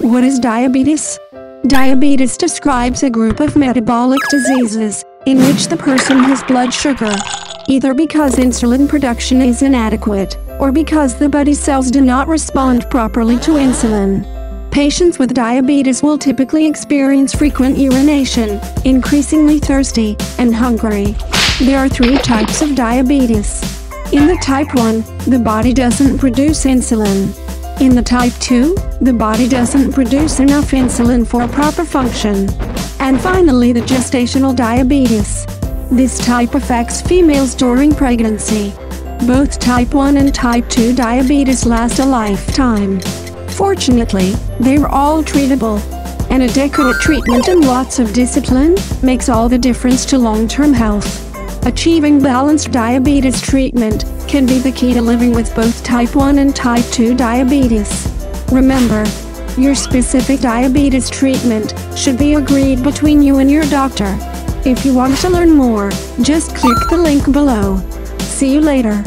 What is diabetes? Diabetes describes a group of metabolic diseases in which the person has blood sugar, either because insulin production is inadequate or because the body cells do not respond properly to insulin. Patients with diabetes will typically experience frequent urination, increasingly thirsty, and hungry. There are three types of diabetes. In the type 1, the body doesn't produce insulin. In the type 2, the body doesn't produce enough insulin for proper function. And finally the gestational diabetes. This type affects females during pregnancy. Both type 1 and type 2 diabetes last a lifetime. Fortunately, they are all treatable. An adequate treatment and lots of discipline makes all the difference to long-term health. Achieving balanced diabetes treatment can be the key to living with both type 1 and type 2 diabetes. Remember, your specific diabetes treatment should be agreed between you and your doctor. If you want to learn more, just click the link below. See you later.